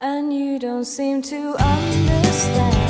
And you don't seem to understand.